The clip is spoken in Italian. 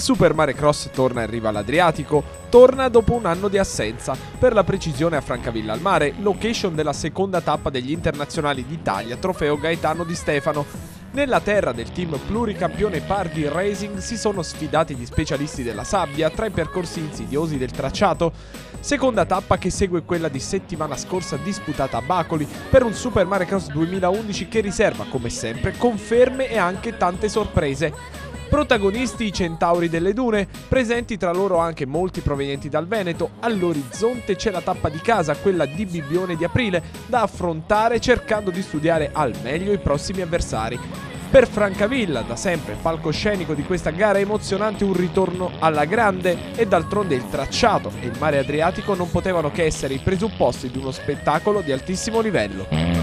Super Mare Cross torna in riva all'Adriatico, torna dopo un anno di assenza, per la precisione a Francavilla al Mare, location della seconda tappa degli internazionali d'Italia, trofeo Gaetano di Stefano. Nella terra del team pluricampione Pardi Racing si sono sfidati gli specialisti della sabbia tra i percorsi insidiosi del tracciato. Seconda tappa che segue quella di settimana scorsa disputata a Bacoli per un Super Mare Cross 2011 che riserva, come sempre, conferme e anche tante sorprese. Protagonisti i centauri delle dune, presenti tra loro anche molti provenienti dal Veneto. All'orizzonte c'è la tappa di casa, quella di Bibbione di aprile, da affrontare cercando di studiare al meglio i prossimi avversari. Per Francavilla, da sempre palcoscenico di questa gara emozionante, un ritorno alla grande e d'altronde il tracciato e il mare Adriatico non potevano che essere i presupposti di uno spettacolo di altissimo livello.